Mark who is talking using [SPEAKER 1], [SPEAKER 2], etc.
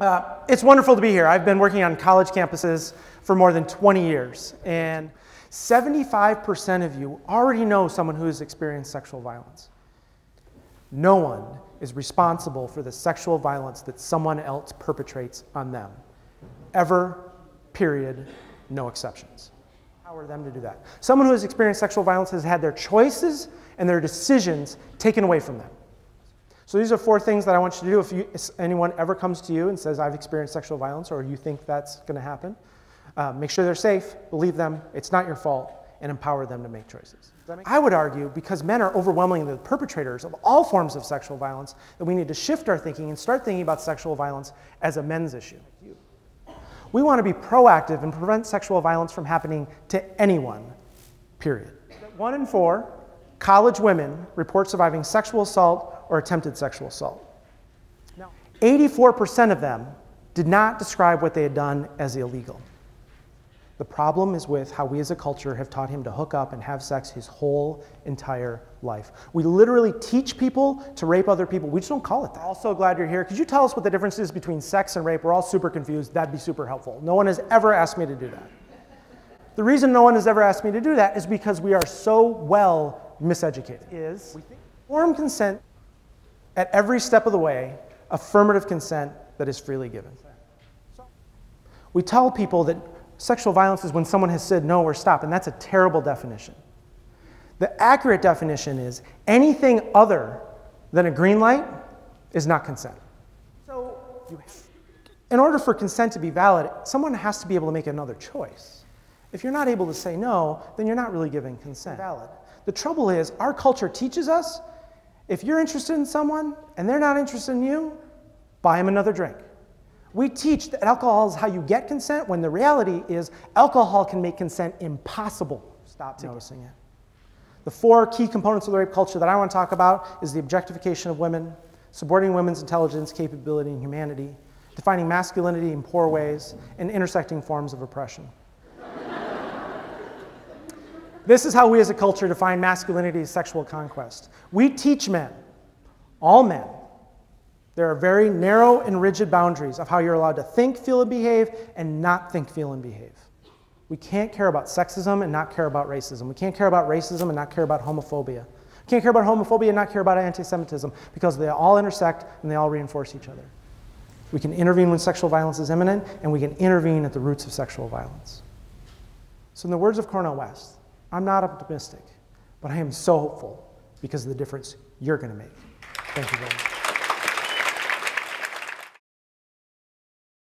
[SPEAKER 1] Uh, it's wonderful to be here. I've been working on college campuses for more than 20 years, and 75% of you already know someone who has experienced sexual violence. No one is responsible for the sexual violence that someone else perpetrates on them. Ever, period, no exceptions. Empower them to do that. Someone who has experienced sexual violence has had their choices and their decisions taken away from them. So these are four things that I want you to do if, you, if anyone ever comes to you and says, I've experienced sexual violence or you think that's going to happen. Uh, make sure they're safe, believe them, it's not your fault, and empower them to make choices. Make I would argue, because men are overwhelmingly the perpetrators of all forms of sexual violence, that we need to shift our thinking and start thinking about sexual violence as a men's issue. We want to be proactive and prevent sexual violence from happening to anyone, period. One in four college women report surviving sexual assault or attempted sexual assault. 84% of them did not describe what they had done as illegal. The problem is with how we as a culture have taught him to hook up and have sex his whole entire life. We literally teach people to rape other people. We just don't call it that. Also glad you're here. Could you tell us what the difference is between sex and rape? We're all super confused. That'd be super helpful. No one has ever asked me to do that. The reason no one has ever asked me to do that is because we are so well miseducated. Is informed consent at every step of the way, affirmative consent that is freely given. We tell people that sexual violence is when someone has said no or stop, and that's a terrible definition. The accurate definition is anything other than a green light is not consent. So, in order for consent to be valid, someone has to be able to make another choice. If you're not able to say no, then you're not really giving consent. Valid. The trouble is, our culture teaches us if you're interested in someone and they're not interested in you, buy them another drink. We teach that alcohol is how you get consent when the reality is alcohol can make consent impossible. Stop noticing it. The four key components of the rape culture that I want to talk about is the objectification of women, subordinating women's intelligence, capability, and humanity, defining masculinity in poor ways, and intersecting forms of oppression. This is how we as a culture define masculinity as sexual conquest. We teach men, all men, there are very narrow and rigid boundaries of how you're allowed to think, feel, and behave, and not think, feel, and behave. We can't care about sexism and not care about racism. We can't care about racism and not care about homophobia. We can't care about homophobia and not care about anti Semitism because they all intersect and they all reinforce each other. We can intervene when sexual violence is imminent, and we can intervene at the roots of sexual violence. So, in the words of Cornel West, I'm not optimistic, but I am so hopeful because of the difference you're going to make. Thank you very much.